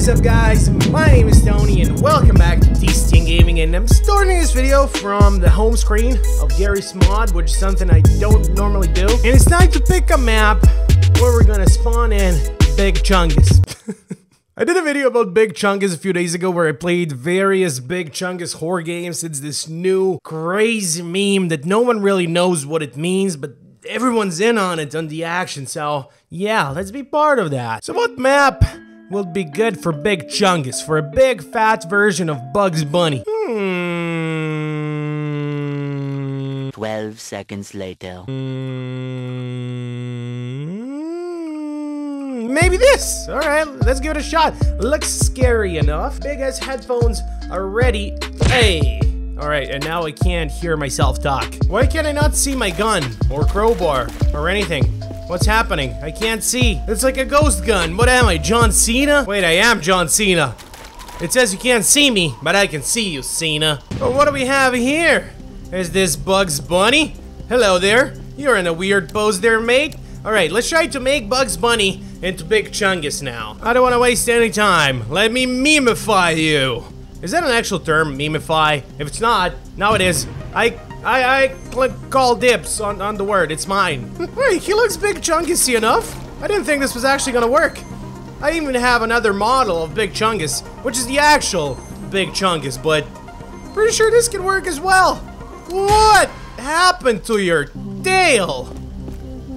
is up guys? My name is Tony and welcome back to TCTN Gaming and I'm starting this video from the home screen of Garry's Mod which is something I don't normally do. And it's time to pick a map where we're gonna spawn in Big Chungus. I did a video about Big Chungus a few days ago where I played various Big Chungus horror games. It's this new crazy meme that no one really knows what it means but everyone's in on it on the action so yeah, let's be part of that. So what map will be good for Big Chungus, for a big fat version of Bugs Bunny? Hmm. 12 seconds later. Mm, Maybe this. All right, let's give it a shot. Looks scary enough. Big ass headphones are ready. Hey. All right, and now I can't hear myself talk. Why can't I not see my gun or crowbar or anything? What's happening? I can't see. It's like a ghost gun. What am I, John Cena? Wait, I am John Cena. It says you can't see me, but I can see you, Cena. But what do we have here? Is this Bugs Bunny? Hello there. You're in a weird pose there, mate. Alright, let's try to make Bugs Bunny into Big Chungus now. I don't want to waste any time. Let me memify you. Is that an actual term, memify? If it's not, now it is. I I I click call dibs on, on the word. It's mine. Wait, he looks Big Chungus enough. I didn't think this was actually gonna work. I even have another model of Big Chungus, which is the actual Big Chungus, but pretty sure this can work as well. What happened to your tail?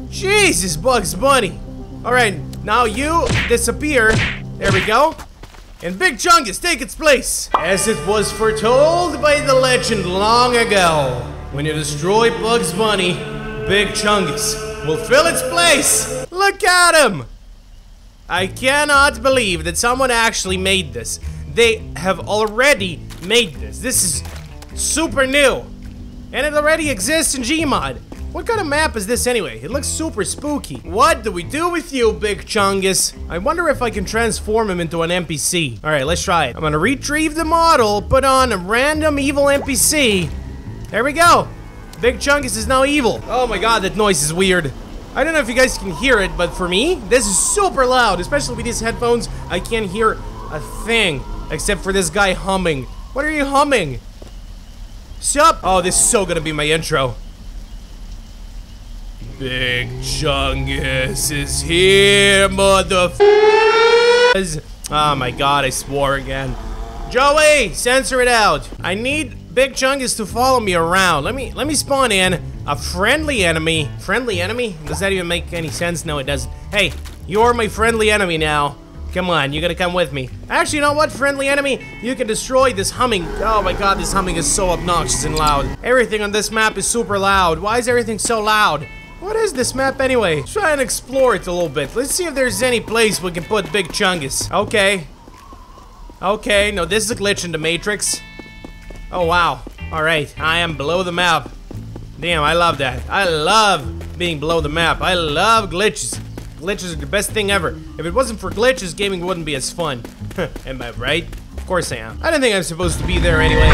Jesus, Bugs Bunny. Alright, now you disappear. There we go. And Big Chungus take its place. As it was foretold by the legend long ago, when you destroy Bugs Bunny, Big Chungus will fill its place. Look at him. I cannot believe that someone actually made this. They have already made this. This is super new. And it already exists in Gmod. What kind of map is this anyway? It looks super spooky. What do we do with you, Big Chungus? I wonder if I can transform him into an NPC. All right, let's try it. I'm gonna retrieve the model, put on a random evil NPC. There we go. Big Chungus is now evil. Oh my god, that noise is weird. I don't know if you guys can hear it, but for me, this is super loud, especially with these headphones. I can't hear a thing except for this guy humming. What are you humming? Sup? Oh, this is so gonna be my intro. Big Chungus is here, motherfuckers. Oh my god, I swore again. Joey, censor it out. I need Big Chungus to follow me around. Let me let me spawn in a friendly enemy. Friendly enemy? Does that even make any sense? No, it doesn't. Hey, you're my friendly enemy now. Come on, you gotta come with me. Actually, you know what, friendly enemy? You can destroy this humming. Oh my god, this humming is so obnoxious and loud. Everything on this map is super loud. Why is everything so loud? What is this map anyway? Try and explore it a little bit. Let's see if there's any place we can put Big Chungus. Okay. Okay, no, this is a glitch in the Matrix. Oh, wow. Alright, I am below the map. Damn, I love that. I love being below the map. I love glitches. Glitches are the best thing ever. If it wasn't for glitches, gaming wouldn't be as fun. am I right? Of course I am. I don't think I'm supposed to be there anyway.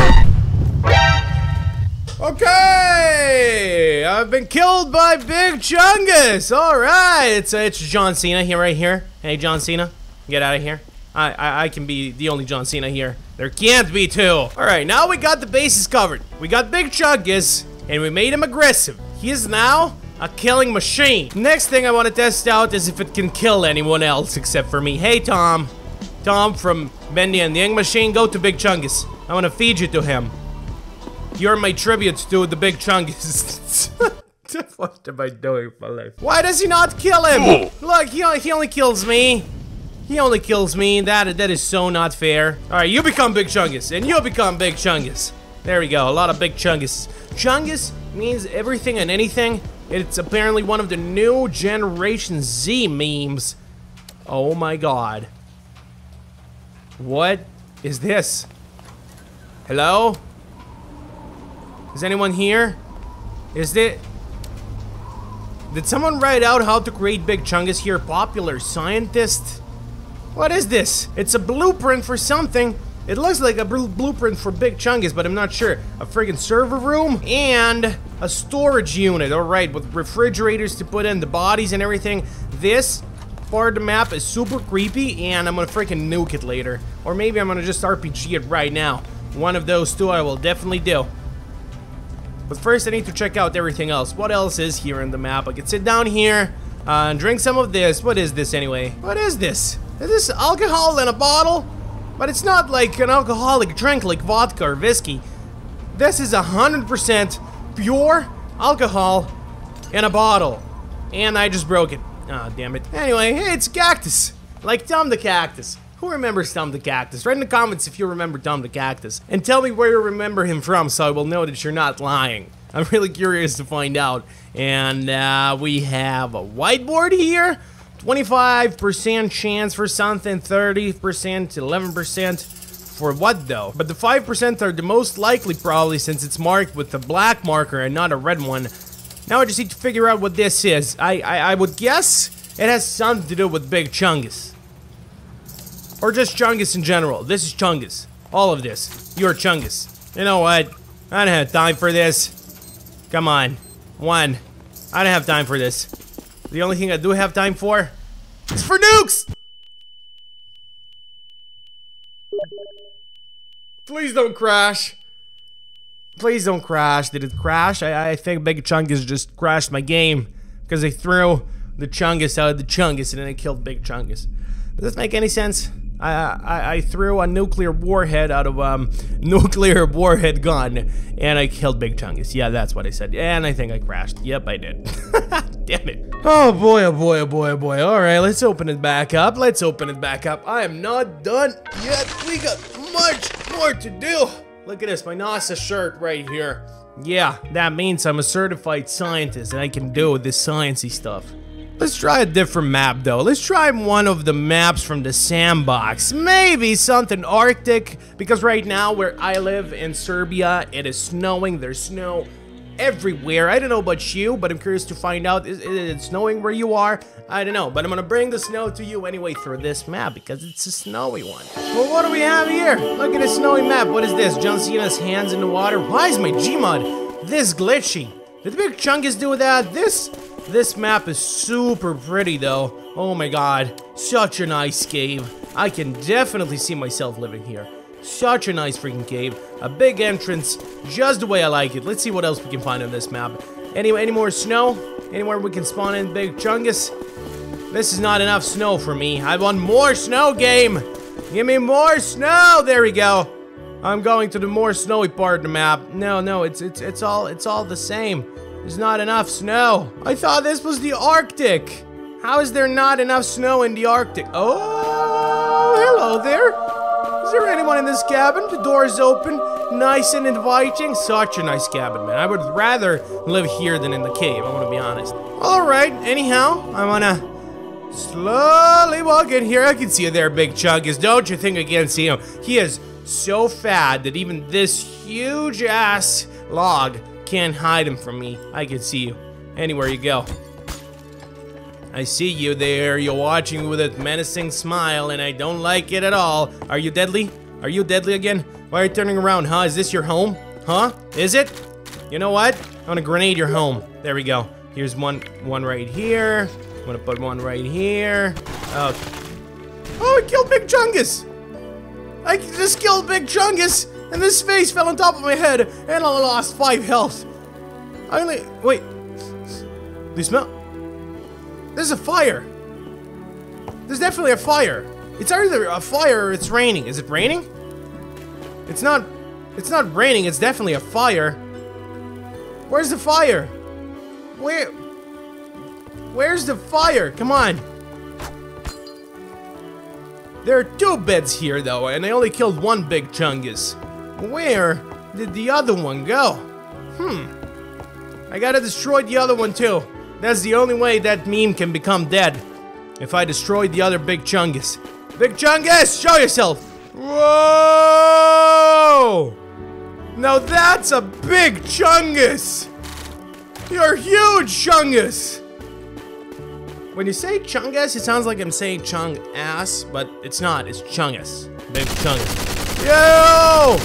Okay, I've been killed by Big Chungus. All right, it's uh, it's John Cena here, right here. Hey, John Cena, get out of here. I, I I can be the only John Cena here. There can't be two. All right, now we got the bases covered. We got Big Chungus, and we made him aggressive. He is now a killing machine. Next thing I want to test out is if it can kill anyone else except for me. Hey, Tom. Tom from Bendy and the Ink Machine, go to Big Chungus. I want to feed you to him. You're my tribute to the Big Chungus. what am I doing for life? Why does he not kill him? Look, he, he only kills me. He only kills me. That that is so not fair. All right, you become Big Chungus, and you become Big Chungus. There we go. A lot of Big Chungus. Chungus means everything and anything. It's apparently one of the new Generation Z memes. Oh my god. What is this? Hello? Is anyone here? Is it? Did someone write out how to create Big Chungus here? Popular scientist? What is this? It's a blueprint for something. It looks like a bl blueprint for Big Chungus, but I'm not sure. A friggin' server room and a storage unit. All right, with refrigerators to put in the bodies and everything. This part of the map is super creepy, and I'm gonna freaking nuke it later. Or maybe I'm gonna just RPG it right now. One of those two I will definitely do. But first, I need to check out everything else. What else is here in the map? I can sit down here uh, and drink some of this. What is this anyway? What is this? Is this alcohol in a bottle? But it's not like an alcoholic drink like vodka or whiskey. This is 100% pure alcohol in a bottle. And I just broke it. Ah, oh, damn it. Anyway, hey, it's Cactus. Like Tom the Cactus. Who remembers Tom the Cactus? Write in the comments if you remember Tom the Cactus. And tell me where you remember him from so I will know that you're not lying. I'm really curious to find out. And uh, we have a whiteboard here. 25% chance for something, 30%, 11%. For what though? But the 5% are the most likely probably since it's marked with a black marker and not a red one. Now I just need to figure out what this is. I, I, I would guess it has something to do with Big Chungus. Or just Chungus in general. This is Chungus. All of this. You're Chungus. You know what? I don't have time for this. Come on. One. I don't have time for this. The only thing I do have time for is for nukes! Please don't crash. Please don't crash. Did it crash? I, I think Big Chungus just crashed my game because they threw the Chungus out of the Chungus and then it killed Big Chungus. Does this make any sense? I, I, threw a nuclear warhead out of um nuclear warhead gun and I killed Big Chungus. Yeah, that's what I said. And I think I crashed. Yep, I did. Damn it. Oh boy, oh boy, oh boy, oh boy. All right, let's open it back up. Let's open it back up. I am not done yet. We got much more to do. Look at this, my NASA shirt right here. Yeah, that means I'm a certified scientist and I can do this sciencey stuff. Let's try a different map though. Let's try one of the maps from the sandbox. Maybe something arctic because right now where I live in Serbia, it is snowing. There's snow everywhere. I don't know about you, but I'm curious to find out. Is, is it snowing where you are? I don't know, but I'm gonna bring the snow to you anyway through this map because it's a snowy one. Well, what do we have here? Look at a snowy map. What is this? John Cena's hands in the water. Why is my Gmod this glitchy? Did the big chungus do that? This this map is super pretty though. Oh my god, such a nice cave. I can definitely see myself living here. Such a nice freaking cave. A big entrance, just the way I like it. Let's see what else we can find on this map. Any, any more snow? Anywhere we can spawn in big chungus? This is not enough snow for me. I want more snow game. Give me more snow. There we go. I'm going to the more snowy part of the map. No, no, it's it's it's all it's all the same. There's not enough snow. I thought this was the Arctic. How is there not enough snow in the Arctic? Oh, hello there. Is there anyone in this cabin? The door is open, nice and inviting. Such a nice cabin, man. I would rather live here than in the cave, I want to be honest. All right, anyhow, I want to slowly walk in here. I can see you there, Big Chungus. Don't you think I can see him? He is so fat that even this huge ass log can't hide him from me. I can see you. Anywhere you go. I see you there. You're watching me with a menacing smile, and I don't like it at all. Are you deadly? Are you deadly again? Why are you turning around, huh? Is this your home? Huh? Is it? You know what? I'm gonna grenade your home. There we go. Here's one one right here. I'm gonna put one right here. Oh. Oh, I killed Big Chungus! I just killed Big Chungus! And this face fell on top of my head, and I lost 5 health. I only- wait. Do you smell? There's a fire. There's definitely a fire. It's either a fire or it's raining. Is it raining? It's not- it's not raining, it's definitely a fire. Where's the fire? Where- Where's the fire? Come on. There are two beds here though, and I only killed one big chungus. Where did the other one go? Hmm. I gotta destroy the other one too. That's the only way that meme can become dead. If I destroy the other Big Chungus. Big Chungus, show yourself! Whoa! Now that's a big Chungus! You're huge, Chungus! When you say Chungus, it sounds like I'm saying Chung ass, but it's not. It's Chungus. Big Chungus. Yo!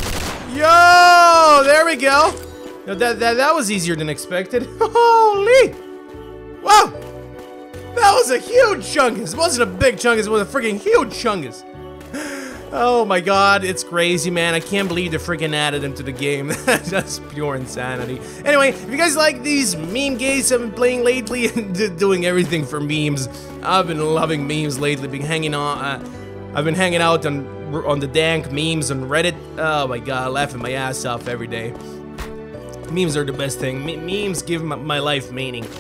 Yo! There we go. that, that, that was easier than expected. Holy! Whoa! That was a huge chungus. It wasn't a big chungus, it was a freaking huge chungus. Oh my god, it's crazy, man. I can't believe they freaking added him to the game. That's pure insanity. Anyway, if you guys like these meme games I've been playing lately and doing everything for memes, I've been loving memes lately. Been hanging on, uh, I've been hanging out on on the dank memes on Reddit. Oh my god, laughing my ass off every day. Memes are the best thing. Me memes give my, life meaning.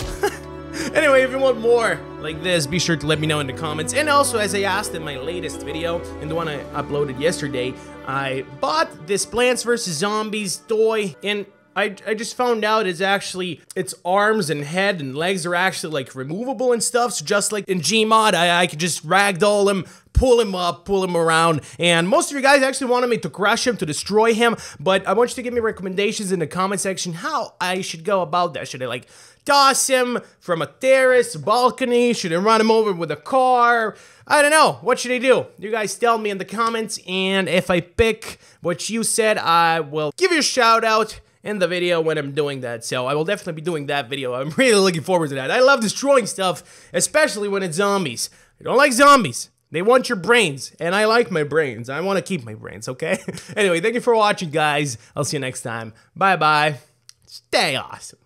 Anyway, if you want more like this, be sure to let me know in the comments. And also, as I asked in my latest video, and the one I uploaded yesterday, I bought this Plants vs. Zombies toy, and I, I just found out it's actually, its arms and head and legs are actually like removable and stuff. So just like in Gmod, I, I could just ragdoll him, pull him up, pull him around. And most of you guys actually wanted me to crush him, to destroy him. But I want you to give me recommendations in the comment section how I should go about that. Should I like toss him from a terrace, balcony? Should I run him over with a car? I don't know. What should I do? You guys tell me in the comments. And if I pick what you said, I will give you a shout out in the video when I'm doing that. So I will definitely be doing that video. I'm really looking forward to that. I love destroying stuff, especially when it's zombies. I don't like zombies. They want your brains, and I like my brains. I want to keep my brains, okay? anyway, thank you for watching, guys. I'll see you next time. Bye-bye. Stay awesome.